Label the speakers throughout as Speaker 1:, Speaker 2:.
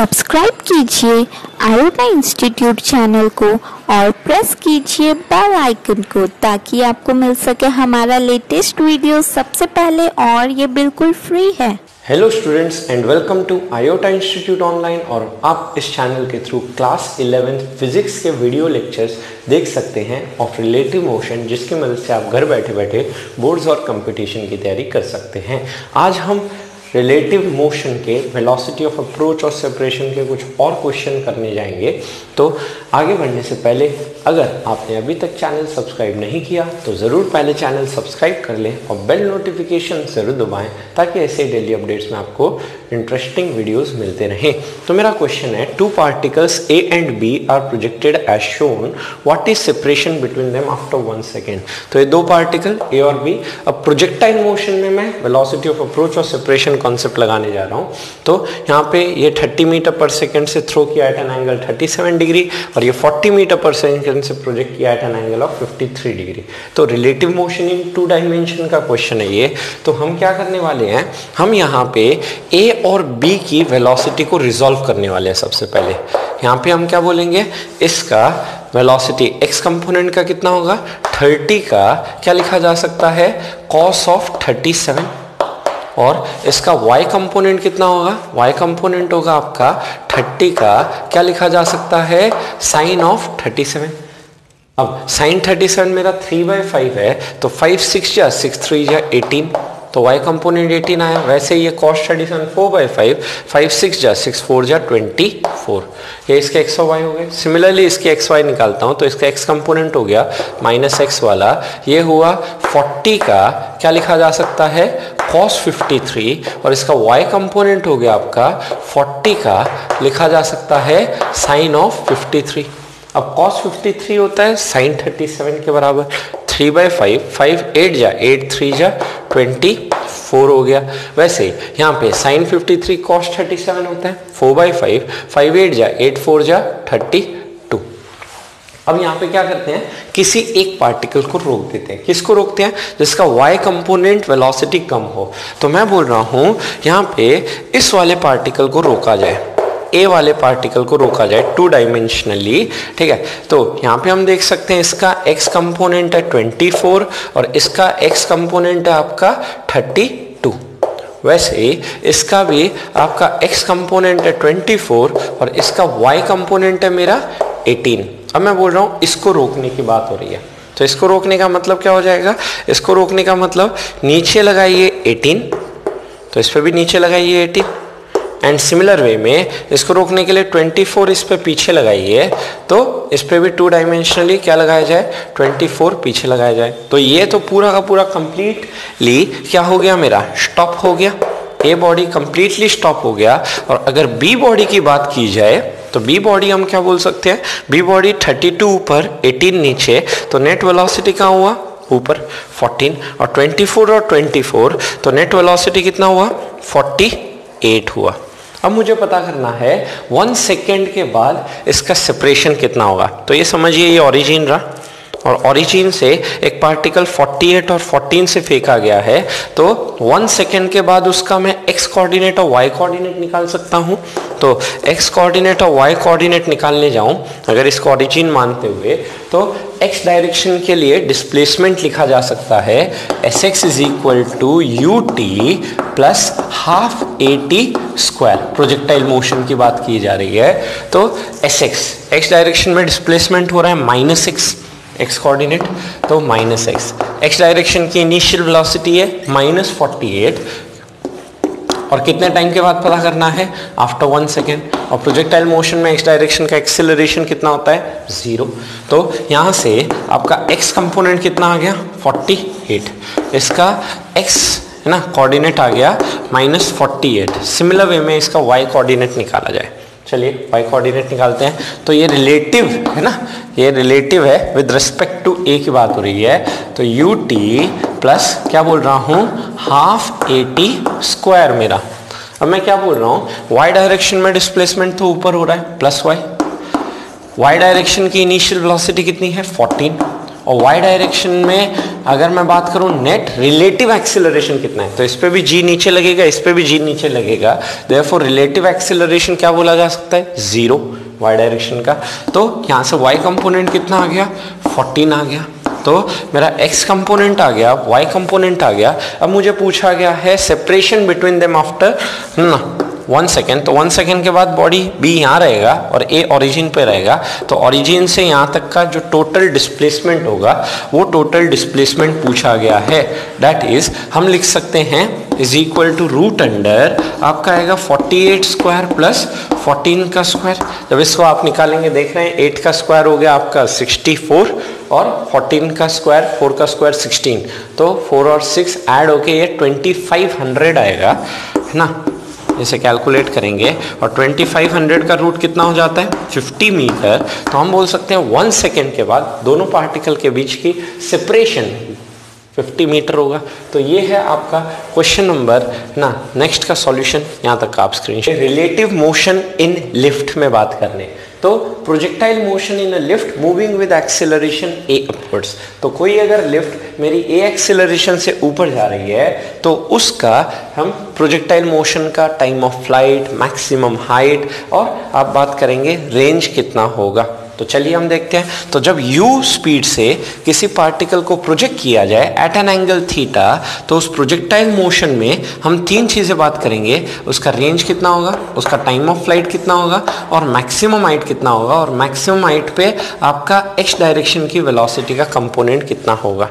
Speaker 1: Subscribe कीजिए iota institute channel को और प्रेस कीजिए बेल आइकन को ताकि आपको मिल सके हमारा लेटेस्ट वीडियो सबसे पहले और ये बिल्कुल फ्री है।
Speaker 2: Hello students and welcome to Iota institute online और आप इस चैनल के थ्रू क्लास 11 फिजिक्स के वीडियो लेक्चर्स देख सकते हैं ऑफ़ रिलेटिव मोशन जिसकी मदद से आप घर बैठे बैठे बोर्ड्स और कंपटीशन की तैयारी कर सकते हैं। आज हम रिलेटिव मोशन के वेलोसिटी ऑफ़ अप्रोच और सेपरेशन के कुछ और क्वेश्चन करने जाएँगे तो आगे बढ़ने से पहले, अगर आपने अभी तक चैनल सब्सक्राइब नहीं किया तो ज़रूर पहले चैनल सब्सक्राइब कर लें और बेल नोटिफिकेशन ज़रूर दबाएँ, ताकि ऐसे डेली अपडेट्स में आपको इंटरेस्टिंग वीडियोस मिलते रहें। तो मेरा क्वेश्चन है two particles A and B are projected as shown what is separation between them after one second तो ये दो पार्टिकल ए और बी अब प्रोजेक्टाइल मोशन में मैं वेलोसिटी ऑफ़ अप्रोच और सेपरेशन कॉन्सेप्ट लगाने जा रहा हूँ। तो यहाँ पे ये 30 मीटर पर सेकेंड से थ्रो किया एट एन एंगल 37 डिग्री और ये 40 मीटर पर सेकेंड से प्रोजेक्ट किया at an angle of 53 degree तो relative motion in two dimension का क्वेश्चन है ये. तो हम क्या करने वाले हैं? हम यहाँ पे ए और बी की वेलोसिटी को रिजॉल्व करने वाले हैं सबसे पहले. यहाँ पे हम क्या बोलेंगे? इसका वेलोसिटी एक्स कंपोनेंट का कितना होगा? 30 का. क्या लिखा जा सकता है? कॉस ऑफ़ 37 और इसका वाई कंपोनेंट कितना होगा? वाई कंपोनेंट होगा आपका 30 का। क्या लिखा जा सकता है? साइन ऑफ़ 37 अब साइन 37 मेरा थ्री बाय फाइव है तो फाइव सिक्स या सिक्स थ्री या एटीन तो y कंपोनेंट 18 आया। वैसे ये कॉस्ट ट्रेडिशन 4 बाई फाइव फाइव सिक्स जा सिक्स फोर जा ट्वेंटी फोर ये इसके एक्स और वाई हो गए। सिमिलरली इसके एक्स वाई निकालता हूँ तो इसका एक्स कंपोनेंट हो गया माइनस एक्स वाला। ये हुआ 40 का। क्या लिखा जा सकता है? Cos 53 और इसका y कंपोनेंट हो गया आपका 40 का। लिखा जा सकता है साइन ऑफ़ 53 अब cos 53 होता है साइन 37 के बराबर। 3 बाई फाइव फाइव एट जा एट थ्री जा। ट्वेंटी फोर हो गया। वैसे, यहाँ पे साइन 53 cos 37 होता है। Four by five five eight जा, एट फोर जा, थर्टी टू। अब यहाँ पे क्या करते हैं, किसी एक पार्टिकल को रोक देते हैं। किसको रोकते हैं? जिसका y कंपोनेंट वेलोसिटी कम हो। तो मैं बोल रहा हूँ, यहाँ पे इस वाले पार्टिकल को रोका जाए। ए वाले पार्टिकल को रोका जाए टू डायमेंशनली ठीक है? तो यहाँ पे हम देख सकते हैं इसका एक्स कंपोनेंट है 24 और इसका एक्स कंपोनेंट है आपका 32 वैसे इसका भी आपका x कंपोनेंट है 24 और इसका y कंपोनेंट है मेरा 18 अब मैं बोल रहा हूँ इसको रोकने की बात हो रही है। तो इसको रोकने का मतलब क्या हो जाएगा? इसको रोकने का मतलब नीचे लगाइए 18 तो इस पर भी नीचे लगाइए 18 एंड सिमिलर वे में इसको रोकने के लिए 24 इस पर पीछे लगाइए तो इस पर भी टू डायमेंशनली क्या लगाया जाए? 24 पीछे लगाया जाए। तो ये तो पूरा का पूरा कंप्लीटली क्या हो गया मेरा? स्टॉप हो गया। ए बॉडी कंप्लीटली स्टॉप हो गया। और अगर बी बॉडी की बात की जाए तो बी बॉडी हम क्या बोल सकते हैं? बी बॉडी 32 ऊपर 18 नीचे। तो नेट वेलोसिटी कहाँ हुआ? ऊपर 14 और 24 और 24 तो नेट वेलोसिटी कितना हुआ? 48 हुआ। अब मुझे पता करना है वन सेकेंड के बाद इसका सेपरेशन कितना होगा। तो ये समझिए ये ओरिजिन रहा। और ओरिजिन से एक पार्टिकल 48 और 14 से फेंका गया है तो वन सेकेंड के बाद उसका मैं एक्स कोऑर्डिनेट और वाई कोऑर्डिनेट निकाल सकता हूँ। तो एक्स कोऑर्डिनेट और वाई कोऑर्डिनेट निकालने जाऊँ, अगर इसको ओरिजिन मानते हुए तो एक्स डायरेक्शन के लिए डिस्प्लेसमेंट लिखा जा सकता है। S X is equal to U T plus half A T square projectile motion की बात की जा रही है। तो एस एक्स एक्स डायरेक्शन में डिस्प्लेसमेंट हो रहा है माइनस एक्स एक्स कोऑर्डिनेट तो माइनस एक्स एक्स डायरेक्शन की इनिशियल वेलोसिटी है माइनस फोर्टी एट और कितने टाइम के बाद पता करना है? आफ्टर वन सेकेंड और प्रोजेक्टाइल मोशन में एक्स डायरेक्शन का एक्सेलरेशन कितना होता है? ज़ीरो तो यहाँ से आपका एक्स कंपोनेंट कितना आ गया? 48 इसका एक्स है ना कोऑर्डिनेट आ गया minus forty eight similar way में इसका वाई कोऑर्डिनेट निकाला जाए. चलिए वाई कोऑर्डिनेट निकालते हैं। तो ये रिलेटिव है ना? ये रिलेटिव है विद रिस्पेक्ट टू ए की बात हो रही है। तो यू टी प्लस क्या बोल रहा हूँ? हाफ़ ए टी स्क्वायर मेरा। अब मैं क्या बोल रहा हूँ? वाई डायरेक्शन में डिस्प्लेसमेंट तो ऊपर हो रहा है प्लस वाई वाई डायरेक्शन की इनिशियल वेलोसिटी कितनी है? 14 और वाई डायरेक्शन में अगर मैं बात करूँ नेट रिलेटिव एक्सिलरेशन कितना है? तो इस पर भी जी नीचे लगेगा, इस पर भी जी नीचे लगेगा। देयरफॉर रिलेटिव एक्सिलरेशन क्या बोला जा सकता है? ज़ीरो वाई डायरेक्शन का। तो यहाँ से वाई कंपोनेंट कितना आ गया? 14 आ गया। तो मेरा x कंपोनेंट आ गया, y कंपोनेंट आ गया। अब मुझे पूछा गया है separation between them after one second तो वन सेकेंड के बाद बॉडी बी यहाँ रहेगा और ए ऑरिजिन पे रहेगा। तो ऑरिजिन से यहाँ तक का जो टोटल डिस्प्लेसमेंट होगा, वो टोटल डिस्प्लेसमेंट पूछा गया है। दैट इज़ हम लिख सकते हैं is equal to root under आपका आएगा 48 स्क्वायर प्लस 14 का स्क्वायर जब इसको आप निकालेंगे, देख रहे हैं 8 का स्क्वायर हो गया आपका 64 और 14 का स्क्वायर 4 का स्क्वायर 16 तो 4 और 6 ऐड होके ये 2500 आएगा, है ना? इसे कैलकुलेट करेंगे और 2500 का रूट कितना हो जाता है? 50 मीटर तो हम बोल सकते हैं वन सेकेंड के बाद दोनों पार्टिकल के बीच की सेपरेशन 50 मीटर होगा। तो ये है आपका क्वेश्चन नंबर ना नेक्स्ट का सॉल्यूशन यहाँ तक आप screen relative motion in lift में बात करने। तो projectile motion in a lift moving with acceleration a upwards तो कोई अगर लिफ्ट मेरी ए एक्सेलरेशन से ऊपर जा रही है तो उसका हम प्रोजेक्टाइल मोशन का time of flight maximum height और आप बात करेंगे रेंज कितना होगा। तो चलिए हम देखते हैं। तो जब u स्पीड से किसी पार्टिकल को प्रोजेक्ट किया जाए एट एन एंगल थीटा तो उस प्रोजेक्टाइल मोशन में हम तीन चीज़ें बात करेंगे। उसका रेंज कितना होगा, उसका टाइम ऑफ़ फ़्लाइट कितना होगा, और मैक्सिमम हाइट कितना होगा, और मैक्सिमम हाइट पे आपका एक्स डायरेक्शन की वेलोसिटी का कंपोनेंट कितना होगा।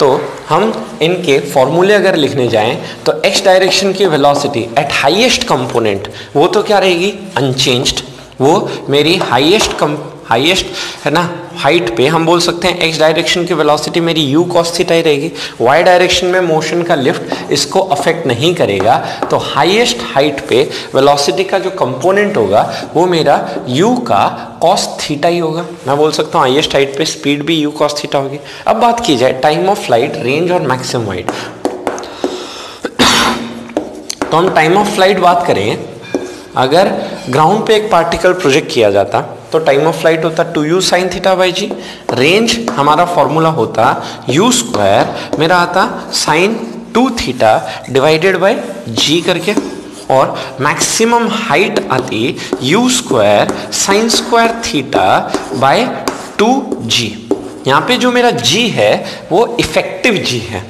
Speaker 2: तो हम इनके फॉर्मूले अगर लिखने जाएँ तो एक्स डायरेक्शन की वेलोसिटी एट हाईएस्ट कंपोनेंट वो तो क्या रहेगी? अनचेंज्ड वो मेरी हाईएस्ट हाईएस्ट है ना? हाइट पे हम बोल सकते हैं एक्स डायरेक्शन की वेलोसिटी मेरी यू कॉस थीटा रहेगी। वाई डायरेक्शन में मोशन का लिफ्ट इसको अफेक्ट नहीं करेगा। तो हाईएस्ट हाइट पे वेलोसिटी का जो कंपोनेंट होगा, वो मेरा यू का कॉस थीटा ही होगा। मैं बोल सकता हूँ हाईएस्ट हाइट पे स्पीड भी यू कॉस थीटा होगी। अब बात की जाए टाइम ऑफ़ फ़्लाइट रेंज और मैक्सिमम हाइट तो हम टाइम ऑफ़ फ़्लाइट बात करें। अगर ग्राउंड पे एक पार्टिकल प्रोजेक्ट किया जाता तो टाइम ऑफ़ फ़्लाइट होता two u sine theta by g range हमारा फॉर्मूला होता यू स्क्वायर मेरा आता sine two theta divided by g करके, और मैक्सिमम हाइट आती u square sine square theta by two g यहाँ पे जो मेरा जी है, वो इफ़ेक्टिव जी है।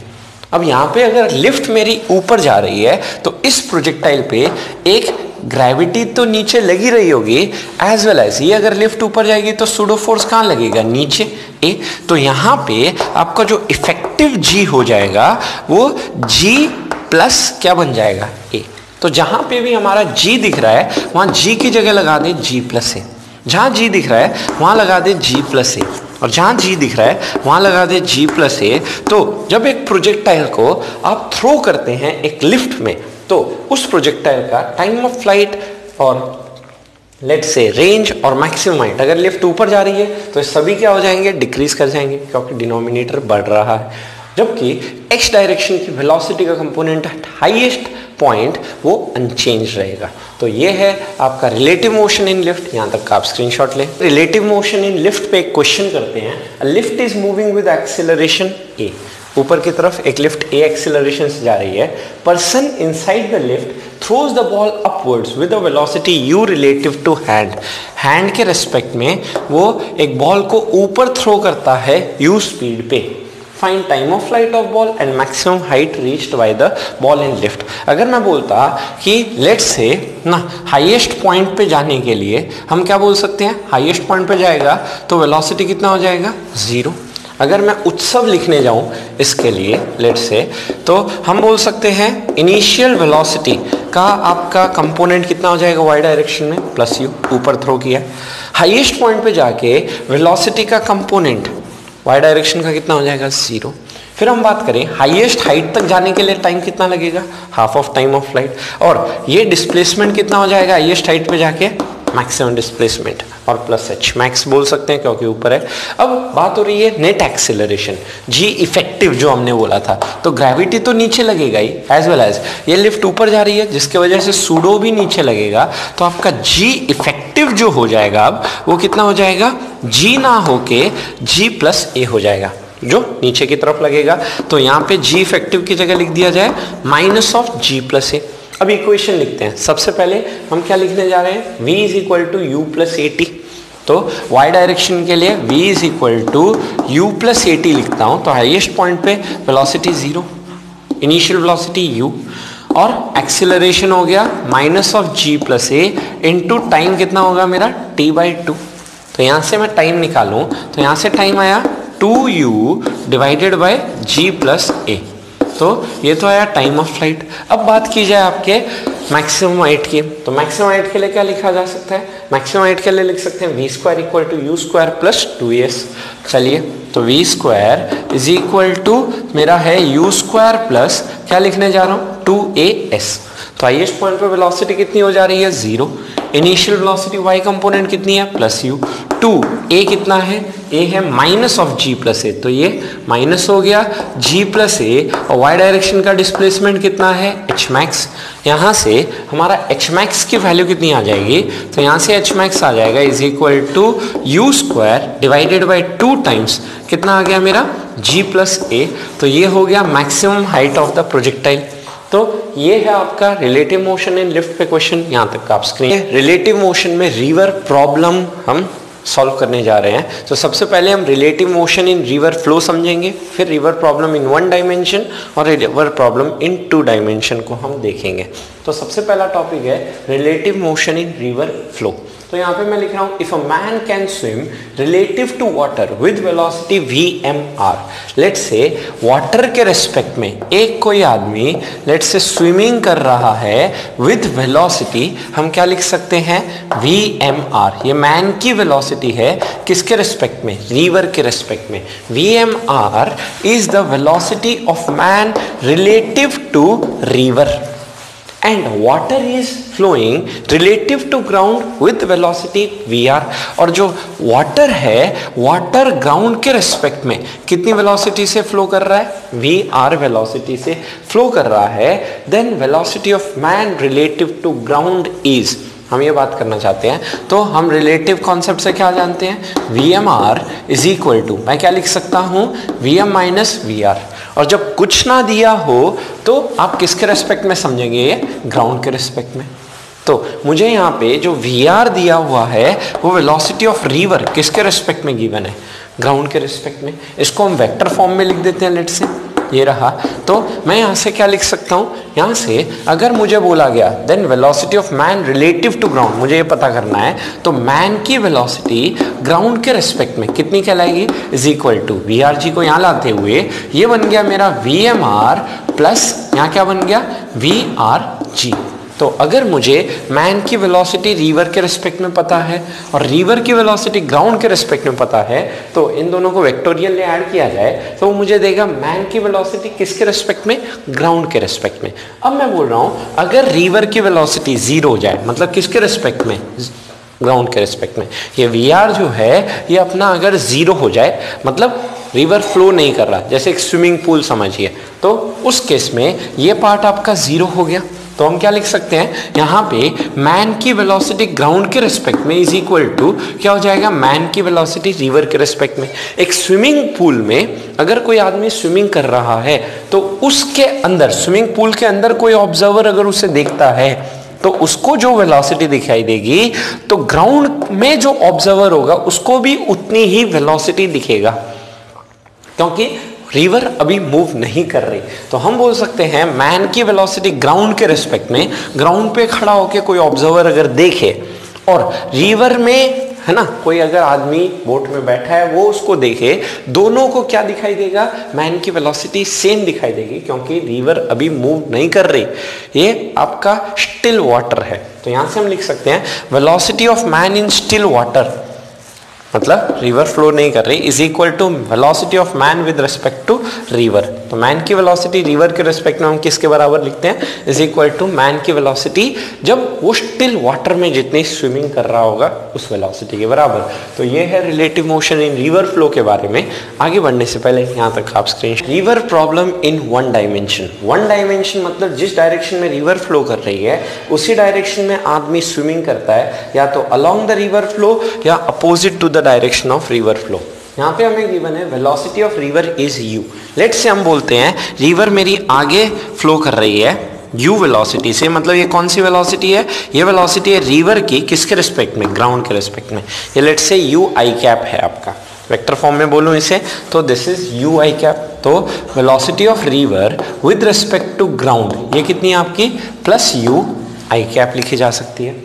Speaker 2: अब यहाँ पे अगर लिफ्ट मेरी ऊपर जा रही है तो इस प्रोजेक्टाइल पे एक ग्रेविटी तो नीचे लगी रही होगी एज वेल एज ये अगर लिफ्ट ऊपर जाएगी तो सुडो फोर्स कहाँ लगेगा? नीचे, ए? तो यहाँ पे आपका जो इफ़ेक्टिव जी हो जाएगा, वो जी प्लस क्या बन जाएगा? ए। तो जहाँ पे भी हमारा जी दिख रहा है, वहाँ जी की जगह लगा दे जी प्लस ए जहाँ जी दिख रहा है, वहाँ लगा दे जी प्लस ए और जहाँ जी दिख रहा है, वहाँ लगा दे जी प्लस ए तो जब एक प्रोजेक्टाइल को आप थ्रो करते हैं एक लिफ्ट में तो उस प्रोजेक्टाइल का टाइम ऑफ़ फ़्लाइट और लेट से रेंज और मैक्सिमम हाइट अगर लिफ्ट ऊपर जा रही है तो सभी क्या हो जाएँगे? डिक्रीज कर जाएँगे, क्योंकि डिनोमिनेटर बढ़ रहा है। जबकि एक्स डायरेक्शन की वेलोसिटी का कंपोनेंट हाईएस्ट पॉइंट वो अनचेंज रहेगा। तो ये है आपका रिलेटिव मोशन इन लिफ्ट यहाँ तक आप स्क्रीनशॉट लें। रिलेटिव मोशन इन लिफ्ट पे एक क्वेश्चन करते हैं। Lift is moving with acceleration a ऊपर की तरफ़ एक लिफ्ट ए एक्सेलरेशन से जा रही है। Person inside the lift throws the ball upwards with a velocity u relative to hand hand के रेस्पेक्ट में वो एक बॉल को ऊपर थ्रो करता है यू स्पीड पे। Fine time of flight of ball and maximum height reached by the ball in lift अगर मैं बोलता कि लेट से ना हाईएस्ट पॉइंट पे जाने के लिए हम क्या बोल सकते हैं? हाईएस्ट पॉइंट पे जाएगा तो वेलोसिटी कितना हो जाएगा? ज़ीरो अगर मैं उत्सव लिखने जाऊँ इसके लिए लेट से तो हम बोल सकते हैं इनिशियल वेलोसिटी का आपका कंपोनेंट कितना हो जाएगा वाई डायरेक्शन में? प्लस यू ऊपर थ्रो किया। हाईएस्ट पॉइंट पे जाके वेलोसिटी का कंपोनेंट वाई डायरेक्शन का कितना हो जाएगा? ज़ीरो फिर हम बात करें हाईएस्ट हाइट तक जाने के लिए टाइम कितना लगेगा? Half of time of flight और ये डिस्प्लेसमेंट कितना हो जाएगा? हाईएस्ट हाइट पे जाके मैक्सिमम डिस्प्लेसमेंट और प्लस एच मैक्स बोल सकते हैं क्योंकि ऊपर है। अब बात हो रही है नेट एक्सेलरेशन जी इफ़ेक्टिव जो हमने बोला था तो ग्रेविटी तो नीचे लगेगा ही एज वेल एज ये लिफ्ट ऊपर जा रही है, जिसके वजह से सूडो भी नीचे लगेगा। तो आपका जी इफ़ेक्टिव जो हो जाएगा अब, वो कितना हो जाएगा? जी ना होके जी प्लस ए हो जाएगा, जो नीचे की तरफ़ लगेगा। तो यहाँ पे जी इफ़ेक्टिव की जगह लिख दिया जाए minus of g plus a अब इक्वेशन लिखते हैं। सबसे पहले हम क्या लिखने जा रहे हैं? V is equal to u plus a तो y डायरेक्शन के लिए v is equal to u plus a लिखता हूँ। तो हाईएस्ट पॉइंट पे velocity zero initial velocity u और एक्सिलरेशन हो गया minus of g plus a into time कितना होगा मेरा? T बाई टू तो यहाँ से मैं टाइम निकालूं। तो यहाँ से टाइम आया two u divided by g plus a तो ये तो आया टाइम ऑफ़ फ़्लाइट अब बात की जाए आपके मैक्सिमम हाइट की। तो मैक्सिमम हाइट के लिए क्या लिखा जा सकता है? मैक्सिमम हाइट के लिए लिख सकते हैं v square equal to u square plus two s चलिए तो v square is equal to मेरा है यू स्क्वायर प्लस क्या लिखने जा रहा हूँ? टू ए एस तो हाइएस्ट पॉइंट पे वेलोसिटी कितनी हो जा रही है? Zero initial velocity y component कितनी है? प्लस यू टू ए कितना है? ए है minus of g plus a तो ये माइनस हो गया जी प्लस ए और वाई डायरेक्शन का डिस्प्लेसमेंट कितना है? एच मैक्स यहाँ से हमारा एच मैक्स की वैल्यू कितनी आ जाएगी? तो यहाँ से एच मैक्स आ जाएगा is equal to u square divided by two times कितना आ गया मेरा? जी प्लस ए तो ये हो गया maximum height of the projectile तो ये है आपका रिलेटिव मोशन इन लिफ्ट पे क्वेश्चन यहाँ तक आप स्क्रीन रिलेटिव मोशन में रिवर प्रॉब्लम हम सॉल्व करने जा रहे हैं। तो so, सबसे पहले हम relative motion in river flow समझेंगे फिर river problem in one dimension और river problem in two dimension को हम देखेंगे। तो सबसे पहला टॉपिक है relative motion in river flow तो यहाँ पे मैं लिख रहा हूँ if a man can swim relative to water with velocity v m r let's say water के रेस्पेक्ट में एक कोई आदमी लेट से स्विमिंग कर रहा है विद वेलोसिटी हम क्या लिख सकते हैं? वी एम आर ये मैन की वेलोसिटी है किसके रेस्पेक्ट में? रिवर के रेस्पेक्ट में। V m r is the velocity of man relative to river and water is flowing relative to ground with velocity vr और जो water है water ground के respect में कितनी velocity से flow कर रहा है vr velocity से flow कर रहा है then velocity of man relative to ground is हम ये बात करना चाहते हैं तो हम रिलेटिव कॉन्सेप्ट से क्या जानते हैं v m r is equal to मैं क्या लिख सकता हूँ v m minus v r और जब कुछ ना दिया हो तो आप किसके रेस्पेक्ट में समझेंगे? ये ग्राउंड के रेस्पेक्ट में। तो मुझे यहाँ पे जो वी आर दिया हुआ है, वो वेलोसिटी ऑफ़ रिवर किसके रेस्पेक्ट में गिवन है? ग्राउंड के रेस्पेक्ट में। इसको हम वेक्टर फॉर्म में लिख देते हैं लेट से ये रहा। तो मैं यहाँ से क्या लिख सकता हूँ? यहाँ से अगर मुझे बोला गया then velocity of man relative to ground मुझे ये पता करना है तो मैन की वेलोसिटी ग्राउंड के रेस्पेक्ट में कितनी कहलाएगी? Is equal to v r g को यहाँ लाते हुए, ये बन गया मेरा वी एम आर प्लस यहाँ क्या बन गया? वी आर जी तो अगर मुझे मैन की वेलोसिटी रिवर के रिस्पेक्ट में पता है और रिवर की वेलोसिटी ग्राउंड के रिस्पेक्ट में पता है तो इन दोनों को वेक्टोरियल में ऐड किया जाए तो वो मुझे देगा मैन की वेलोसिटी किसके रिस्पेक्ट में? ग्राउंड के रिस्पेक्ट में। अब मैं बोल रहा हूँ, अगर रिवर की वेलोसिटी ज़ीरो हो जाए मतलब किसके रिस्पेक्ट में? ग्राउंड के रिस्पेक्ट में। ये VR जो है, ये अपना अगर ज़ीरो हो जाए मतलब रिवर फ्लो नहीं कर रहा, जैसे एक स्विमिंग पूल समझिए तो उस केस में ये पार्ट आपका ज़ीरो हो गया। तो हम क्या लिख सकते हैं? यहाँ पे मैन की वेलोसिटी ग्राउंड के रिस्पेक्ट में इज़ इक्वल टू क्या हो जाएगा? मैन की वेलोसिटी रिवर के रिस्पेक्ट में। एक स्विमिंग पूल में अगर कोई आदमी स्विमिंग कर रहा है तो उसके अंदर स्विमिंग पूल के अंदर कोई ऑब्जर्वर अगर उसे देखता है तो उसको जो वेलोसिटी दिखाई देगी तो ग्राउंड में जो ऑब्जर्वर होगा, उसको भी उतनी ही वेलोसिटी दिखेगा। क्योंकि रिवर अभी मूव नहीं कर रही। तो हम बोल सकते हैं मैन की वेलोसिटी ग्राउंड के रिस्पेक्ट में ग्राउंड पे खड़ा होकर कोई ऑब्जर्वर अगर देखे, और रिवर में, है ना, कोई अगर आदमी बोट में बैठा है, वो उसको देखे, दोनों को क्या दिखाई देगा? मैन की वेलोसिटी सेम दिखाई देगी, क्योंकि रिवर अभी मूव नहीं कर रही। ये आपका स्टिल वाटर है। तो यहाँ से हम लिख सकते हैं velocity of man in still water मतलब रिवर फ्लो नहीं कर रही is equal to velocity of man with respect to river तो मैन की वेलोसिटी रिवर के रिस्पेक्ट में हम किसके बराबर लिखते हैं? इज़ इक्वल टू मैन की वेलोसिटी जब वो स्टिल वाटर में जितनी स्विमिंग कर रहा होगा, उस वेलोसिटी के बराबर। तो ये है relative motion in river flow के बारे में। आगे बढ़ने से पहले यहाँ तक आप screen river problem in one dimension one dimension मतलब जिस डायरेक्शन में रिवर फ्लो कर रही है, उसी डायरेक्शन में आदमी स्विमिंग करता है, या तो अलोंग द रिवर फ्लो या opposite to the direction of river flow यहाँ पे हमें गिवन है velocity of river is u let's say हम बोलते हैं रिवर मेरी आगे फ्लो कर रही है यू वेलोसिटी से मतलब ये कौन सी वेलोसिटी है? ये वेलोसिटी है रिवर की किसके रिस्पेक्ट में? ग्राउंड के रिस्पेक्ट में. ये लेट से यू आई कैप है आपका. वेक्टर फॉर्म में बोलूँ इसे तो this is u i cap तो velocity of river with respect to ground ये कितनी है आपकी? प्लस यू आई कैप लिखी जा सकती है.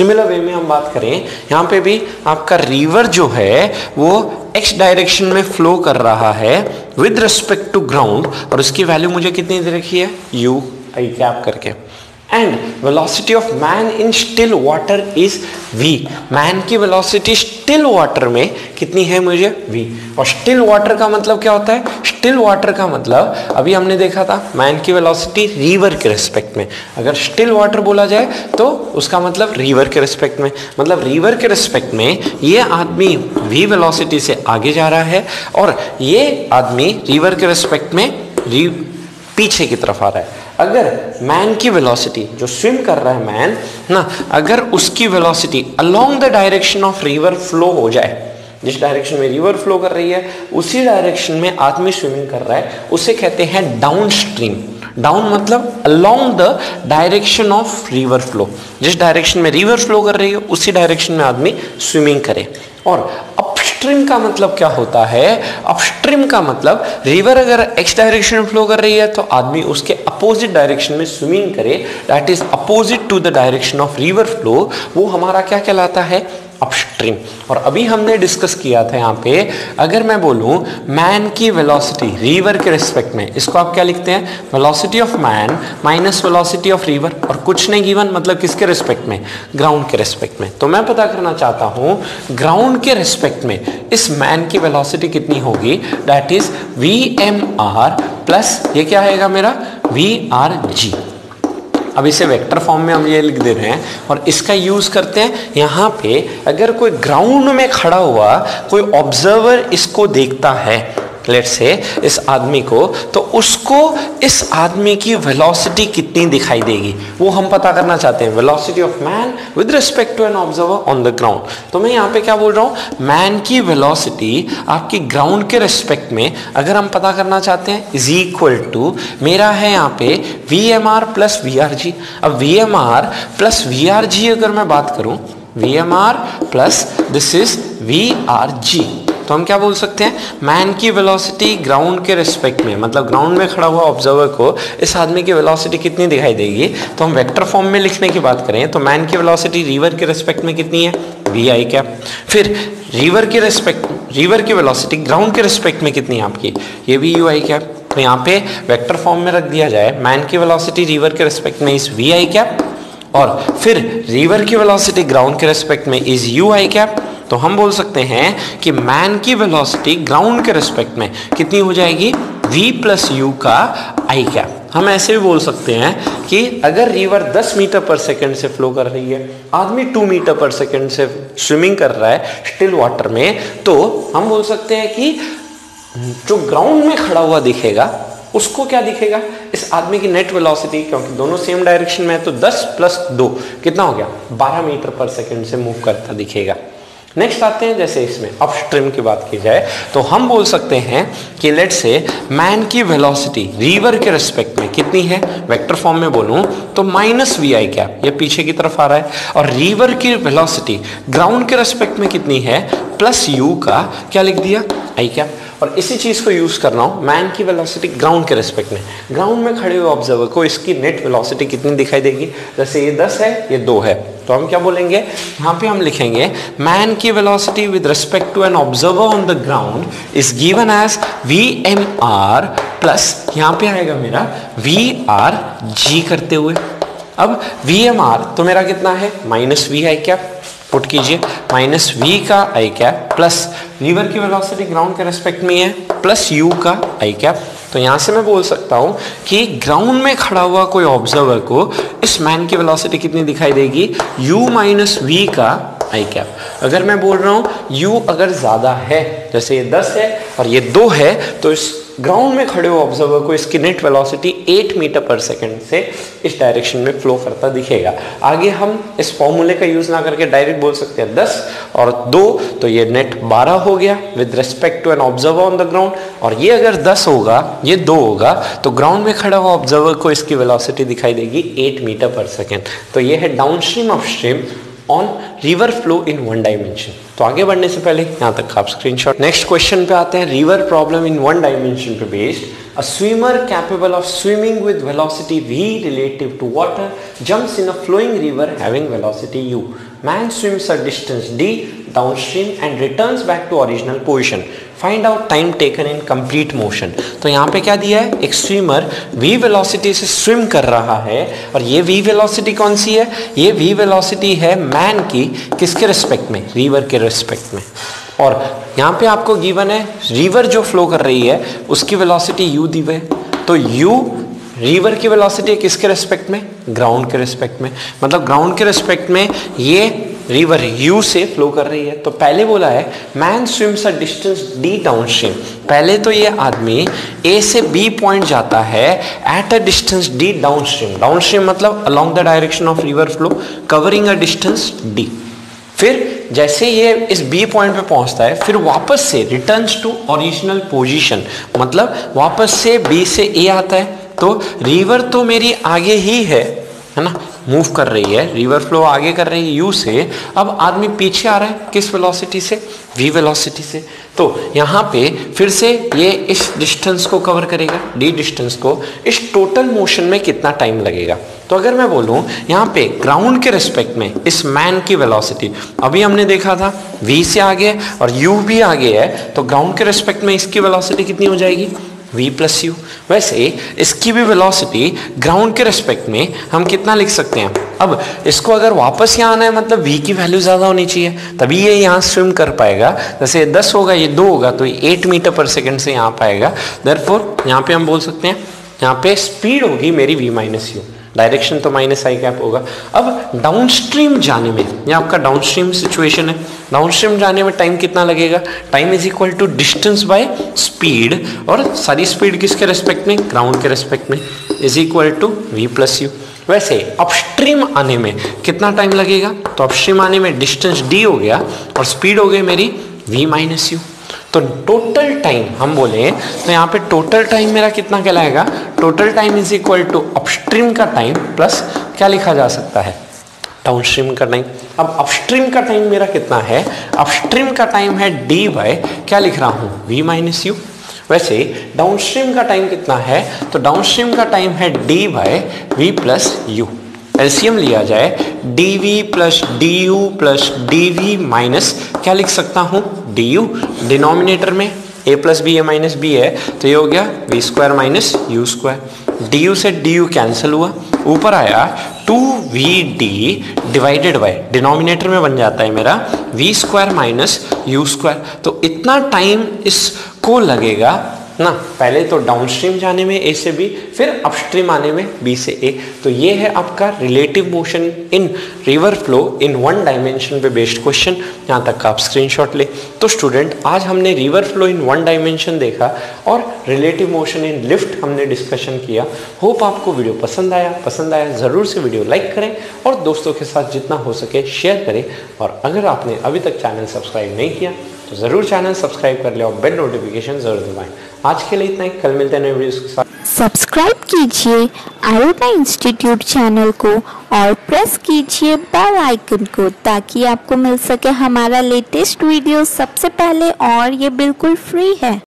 Speaker 2: सिमिलर वे में हम बात करें, यहाँ पे भी आपका रिवर जो है, वो एक्स डायरेक्शन में फ्लो कर रहा है विद रिस्पेक्ट टू ग्राउंड और उसकी वैल्यू मुझे कितनी दे रखी है? यू आई कैप करके। And velocity of man in still water is v man की वेलोसिटी स्टिल वाटर में कितनी है मुझे? वी और स्टिल वाटर का मतलब क्या होता है? स्टिल वाटर का मतलब अभी हमने देखा था मैन की वेलोसिटी रिवर के रिस्पेक्ट में। अगर स्टिल वाटर बोला जाए तो उसका मतलब रिवर के रिस्पेक्ट में। मतलब रिवर के रिस्पेक्ट में, ये आदमी वी वेलोसिटी से आगे जा रहा है, और ये आदमी रिवर के रिस्पेक्ट में पीछे की तरफ़ आ रहा है। अगर मैन की वेलोसिटी जो स्विम कर रहा है मैन ना, अगर उसकी velocity along the direction of river flow हो जाए जिस डायरेक्शन में रिवर फ्लो कर रही है, उसी डायरेक्शन में आदमी स्विमिंग कर रहा है। उसे कहते हैं डाउन स्ट्रीम डाउन मतलब along the direction of river flow जिस डायरेक्शन में रिवर फ्लो कर रही है, उसी डायरेक्शन में आदमी स्विमिंग करे। और अपस्ट्रीम का मतलब क्या होता है? अपस्ट्रीम का मतलब रिवर अगर एक्स डायरेक्शन में फ्लो कर रही है तो आदमी उसके अपोजिट डायरेक्शन में स्विमिंग करे। That is opposite to the direction of river flow वो हमारा क्या कहलाता है? अपस्ट्रीम और अभी हमने डिस्कस किया था यहाँ पे, अगर मैं बोलूँ मैन की वेलोसिटी रिवर के रिस्पेक्ट में, इसको आप क्या लिखते हैं? Velocity of man minus velocity of river और कुछ नहीं गिवन मतलब किसके रिस्पेक्ट में? ग्राउंड के रिस्पेक्ट में। तो मैं पता करना चाहता हूँ ग्राउंड के रिस्पेक्ट में इस मैन की वेलोसिटी कितनी होगी? That is v m r plus ये क्या आएगा मेरा? वी आर जी अब इसे वेक्टर फॉर्म में हम ये लिख दे रहे हैं और इसका यूज़ करते हैं। यहाँ पे अगर कोई ग्राउंड में खड़ा हुआ, कोई ऑब्जर्वर इसको देखता है लेट से इस आदमी को तो उसको इस आदमी की वेलोसिटी कितनी दिखाई देगी? वो हम पता करना चाहते हैं। Velocity of man with respect to an observer on the ground तो मैं यहाँ पे क्या बोल रहा हूँ? मैन की वेलोसिटी आपकी ग्राउंड के रिस्पेक्ट में, अगर हम पता करना चाहते हैं इज़ इक्वल टू मेरा है यहाँ पे v m r plus v r g अब v m r plus v r g अगर मैं बात करूँ v m r plus this is v r g तो हम क्या बोल सकते हैं? मैन की वेलोसिटी ग्राउंड के रिस्पेक्ट में मतलब ग्राउंड में खड़ा हुआ ऑब्जर्वर को इस आदमी की वेलोसिटी कितनी दिखाई देगी? तो हम वेक्टर फॉर्म में लिखने की बात करें तो मैन की वेलोसिटी रिवर के रिस्पेक्ट में कितनी है? वी आई कैप फिर रिवर के रिस्पेक्ट रिवर की वेलोसिटी ग्राउंड के रिस्पेक्ट में कितनी है आपकी? ये भी यू आई कैप तो यहाँ पे वेक्टर फॉर्म में रख दिया जाए मैन की वेलोसिटी रिवर के रिस्पेक्ट में इज़ वी आई कैप और फिर रिवर की वेलोसिटी ग्राउंड के रिस्पेक्ट में इज़ यू आई कैप तो हम बोल सकते हैं कि मैन की वेलोसिटी ग्राउंड के रिस्पेक्ट में कितनी हो जाएगी? V प्लस यू का आई कैप हम ऐसे भी बोल सकते हैं कि अगर रिवर 10 मीटर पर सेकंड से फ्लो कर रही है, आदमी 2 मीटर पर सेकंड से स्विमिंग कर रहा है स्टिल वाटर में तो हम बोल सकते हैं कि जो ग्राउंड में खड़ा हुआ दिखेगा, उसको क्या दिखेगा? इस आदमी की नेट वेलोसिटी क्योंकि दोनों सेम डायरेक्शन में है तो 10 प्लस 2 कितना हो गया? 12 मीटर पर सेकंड से मूव करता दिखेगा। नेक्स्ट आते हैं, जैसे इसमें अपस्ट्रीम की बात की जाए तो हम बोल सकते हैं कि लेट से मैन की वेलोसिटी रिवर के रिस्पेक्ट में कितनी है? वेक्टर फॉर्म में बोलूँ तो माइनस वी आई कैप ये पीछे की तरफ़ आ रहा है। और रिवर की वेलोसिटी ग्राउंड के रिस्पेक्ट में कितनी है? प्लस यू का, क्या लिख दिया? आई कैप और इसी चीज़ को यूज़ कर रहा हूँ मैन की वेलोसिटी ग्राउंड के रिस्पेक्ट में। ग्राउंड में खड़े हुए ऑब्जर्वर को इसकी नेट वेलोसिटी कितनी दिखाई देगी? जैसे ये 10 है, ये दो है। तो हम क्या बोलेंगे? यहाँ पे हम लिखेंगे मैन की velocity with respect to an observer on the ground is given as v m r plus यहाँ पे आएगा मेरा वी आर जी करते हुए. अब वी एम आर तो मेरा कितना है? माइनस वी है क्या पुट कीजिए। माइनस वी का आई कैप प्लस रिवर की वेलोसिटी ग्राउंड के रेस्पेक्ट में है प्लस यू का आई कैप तो यहाँ से मैं बोल सकता हूँ कि ग्राउंड में खड़ा हुआ कोई ऑब्जर्वर को इस मैन की वेलोसिटी कितनी दिखाई देगी? U माइनस वी का आई कैप अगर मैं बोल रहा हूँ, u अगर ज़्यादा है, जैसे ये 10 है और ये 2 है तो इस ग्राउंड में खड़े हुए ऑब्जर्वर को इसकी net velocity 8 meter per second से इस डायरेक्शन में फ्लो करता दिखेगा। आगे हम इस फॉर्मूले का यूज़ ना करके डायरेक्ट बोल सकते हैं 10 और 2 तो ये नेट 12 हो गया with respect to an observer on the ground और ये अगर 10 होगा, ये 2 होगा तो ग्राउंड में खड़ा हुआ ऑब्जर्वर को इसकी वेलोसिटी दिखाई देगी 8 मीटर पर सेकेंड तो ये है downstream of stream on river flow in one dimension तो आगे बढ़ने से पहले यहाँ तक आप स्क्रीनशॉट नेक्स्ट क्वेश्चन पे आते हैं river problem in one dimension पे based a swimmer capable of swimming with velocity v relative to water jumps in a flowing river having velocity u. Man swims a distance d downstream and returns back to original position. Find out time taken in complete motion तो यहाँ पे क्या दिया है? एक swimmer we velocity से swim कर रहा है। और ये वी वेलोसिटी कौन सी है? ये वी वेलोसिटी है मैन की किसके रिस्पेक्ट में? रिवर के रिस्पेक्ट में। और यहाँ पे आपको गिवन है रिवर जो फ्लो कर रही है, उसकी वेलोसिटी यू दी हुए तो यू रिवर की वेलोसिटी किसके रेस्पेक्ट में? ग्राउंड के रेस्पेक्ट में। मतलब ग्राउंड के रेस्पेक्ट में ये रिवर यू से फ्लो कर रही है। तो पहले बोला है man swims a distance d downstream पहले तो ये आदमी ए से बी पॉइंट जाता है at a distance d downstream downstream मतलब along the direction of river flow covering a distance d फिर जैसे ये इस बी पॉइंट पे पहुँचता है, फिर वापस से रिटर्न्स टू ओरिजिनल पोजीशन मतलब वापस से बी से ए आता है। तो रिवर तो मेरी आगे ही है है ना? मूव कर रही है रिवर फ्लो आगे कर रही है यू से। अब आदमी पीछे आ रहा है, किस वेलोसिटी से? वी वेलोसिटी से। तो यहाँ पे फिर से ये इस डिस्टेंस को कवर करेगा डी डिस्टेंस को। इस टोटल मोशन में कितना टाइम लगेगा? तो अगर मैं बोलूँ, यहाँ पे ग्राउंड के रिस्पेक्ट में इस मैन की वेलोसिटी अभी हमने देखा था वी से आगे और यू भी आगे है तो ग्राउंड के रिस्पेक्ट में इसकी वेलोसिटी कितनी हो जाएगी? V प्लस यू वैसे, इसकी भी वेलोसिटी ग्राउंड के रेस्पेक्ट में हम कितना लिख सकते हैं? अब, इसको अगर वापस यहाँ आना है मतलब v की वैल्यू ज़्यादा होनी चाहिए, तभी ये यहाँ स्विम कर पाएगा। जैसे 10 होगा, ये दो होगा तो ये एट मीटर पर सेकेंड से यहाँ पाएगा। दर फोर यहाँ पर हम बोल सकते हैं, यहाँ पे स्पीड होगी मेरी वी माइनस यू डायरेक्शन तो माइनस आई कैप होगा। अब डाउन स्ट्रीम जाने में ये आपका डाउन स्ट्रीम सिचुएशन है। डाउन स्ट्रीम जाने में टाइम कितना लगेगा? Time is equal to distance by speed और सारी स्पीड किसके रेस्पेक्ट में? ग्राउंड के रेस्पेक्ट में। Is equal to v plus u वैसे अपस्ट्रीम आने में कितना टाइम लगेगा? तो अपस्ट्रीम आने में डिस्टेंस डी हो गया और स्पीड हो गई मेरी वी माइनस यू तो टोटल टाइम हम बोले तो यहाँ पे टोटल टाइम मेरा कितना कहलाएगा? Total time is equal to upstream का टाइम प्लस क्या लिखा जा सकता है? डाउनस्ट्रीम का टाइम अब अपस्ट्रीम का टाइम मेरा कितना है? अपस्ट्रीम का टाइम है डी बाय क्या लिख रहा हूँ? वी माइनस यू वैसे डाउनस्ट्रीम का टाइम कितना है? तो डाउनस्ट्रीम का टाइम है d by v plus u LCM लिया जाए d v plus d u plus d v minus क्या लिख सकता हूँ? डी यू डिनोमिनेटर में a plus b a minus b है तो ये हो गया v square minus u square d u से डी यू कैंसिल हुआ, ऊपर आया two v d divided by denominator में बन जाता है मेरा v square minus u square तो इतना टाइम इसको लगेगा ना, पहले तो डाउनस्ट्रीम जाने में ए से बी फिर अपस्ट्रीम आने में बी से ए तो ये है आपका relative motion in river flow in one dimension पे बेस्ड क्वेश्चन यहाँ तक का आप स्क्रीनशॉट ले। तो स्टूडेंट आज हमने river flow in one dimension देखा और रिलेटिव मोशन इन लिफ्ट हमने डिस्कशन किया। होप आपको वीडियो पसंद आया। पसंद आया, ज़रूर से वीडियो लाइक करें और दोस्तों के साथ जितना हो सके शेयर करें। और अगर आपने अभी तक चैनल सब्सक्राइब नहीं किया तो ज़रूर चैनल सब्सक्राइब कर ले और बेल नोटिफिकेशन ज़रूर दबाएँ। आज के लिए इतना ही। कल मिलते हैं के साथ।
Speaker 1: सब्सक्राइब कीजिए आयोटा इंस्टीट्यूट चैनल को और प्रेस कीजिए बेल आइकन को ताकि आपको मिल सके हमारा लेटेस्ट वीडियो सबसे पहले और ये बिल्कुल फ्री है।